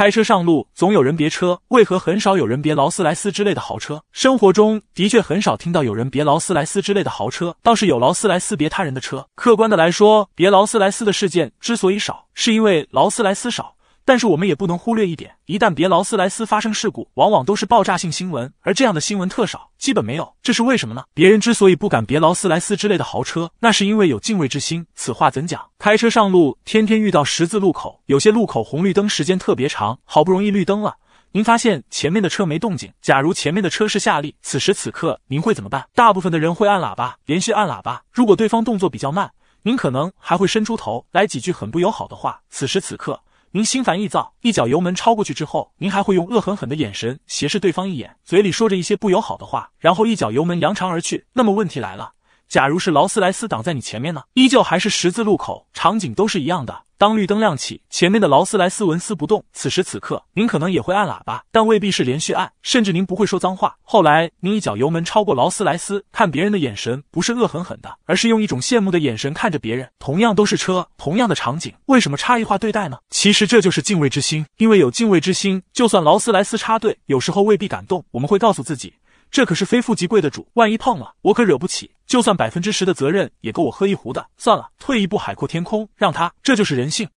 开车上路，总有人别车，为何很少有人别劳斯莱斯之类的豪车？生活中的确很少听到有人别劳斯莱斯之类的豪车，倒是有劳斯莱斯别他人的车。客观的来说，别劳斯莱斯的事件之所以少，是因为劳斯莱斯少。但是我们也不能忽略一点，一旦别劳斯莱斯发生事故，往往都是爆炸性新闻，而这样的新闻特少，基本没有。这是为什么呢？别人之所以不敢别劳斯莱斯之类的豪车，那是因为有敬畏之心。此话怎讲？开车上路，天天遇到十字路口，有些路口红绿灯时间特别长，好不容易绿灯了，您发现前面的车没动静。假如前面的车是夏利，此时此刻您会怎么办？大部分的人会按喇叭，连续按喇叭。如果对方动作比较慢，您可能还会伸出头来几句很不友好的话。此时此刻。您心烦意躁，一脚油门超过去之后，您还会用恶狠狠的眼神斜视对方一眼，嘴里说着一些不友好的话，然后一脚油门扬长而去。那么问题来了，假如是劳斯莱斯挡在你前面呢？依旧还是十字路口，场景都是一样的。当绿灯亮起，前面的劳斯莱斯纹丝不动。此时此刻，您可能也会按喇叭，但未必是连续按，甚至您不会说脏话。后来，您一脚油门超过劳斯莱斯，看别人的眼神不是恶狠狠的，而是用一种羡慕的眼神看着别人。同样都是车，同样的场景，为什么差异化对待呢？其实这就是敬畏之心，因为有敬畏之心，就算劳斯莱斯插队，有时候未必敢动。我们会告诉自己。这可是非富即贵的主，万一碰了，我可惹不起。就算百分之十的责任也够我喝一壶的。算了，退一步海阔天空，让他。这就是人性。